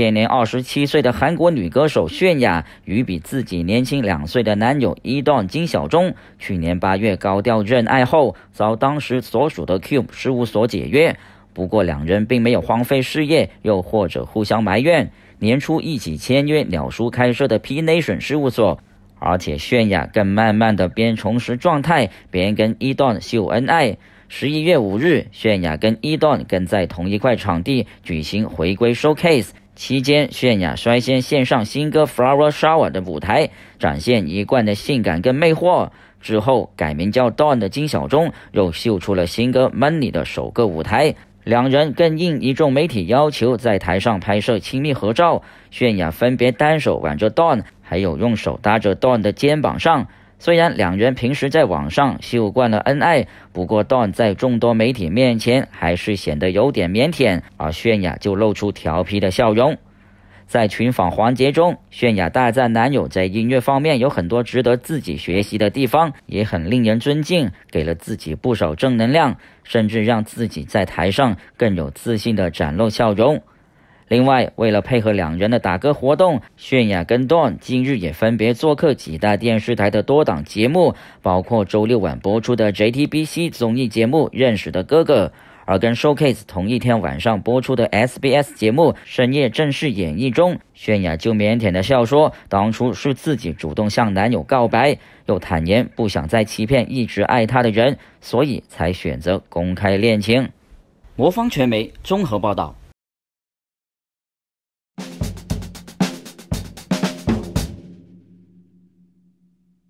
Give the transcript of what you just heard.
现年二十七岁的韩国女歌手泫雅与比自己年轻两岁的男友伊段金小钟，去年八月高调认爱后，遭当时所属的 Cube 事务所解约。不过两人并没有荒废事业，又或者互相埋怨。年初一起签约鸟叔开设的 P Nation 事务所，而且泫雅更慢慢的边重拾状态，边跟伊段秀恩爱。十一月五日，泫雅跟伊段跟在同一块场地举行回归 showcase。期间，泫雅率先献上新歌《Flower Shower》的舞台，展现一贯的性感跟魅惑。之后，改名叫 Dawn 的金小钟又秀出了新歌《Money》的首个舞台。两人更应一众媒体要求，在台上拍摄亲密合照。泫雅分别单手挽着 Dawn，还有用手搭着 Dawn 的肩膀上。虽然两人平时在网上秀惯了恩爱，不过 Don 在众多媒体面前还是显得有点腼腆，而泫雅就露出调皮的笑容。在群访环节中，泫雅大赞男友在音乐方面有很多值得自己学习的地方，也很令人尊敬，给了自己不少正能量，甚至让自己在台上更有自信地展露笑容。另外，为了配合两人的打歌活动，泫雅跟 Don 今日也分别做客几大电视台的多档节目，包括周六晚播出的 JTBC 综艺节目《认识的哥哥》，而跟 Showcase 同一天晚上播出的 SBS 节目《深夜正式演绎》中，泫雅就腼腆的笑说，当初是自己主动向男友告白，又坦言不想再欺骗一直爱她的人，所以才选择公开恋情。魔方传媒综合报道。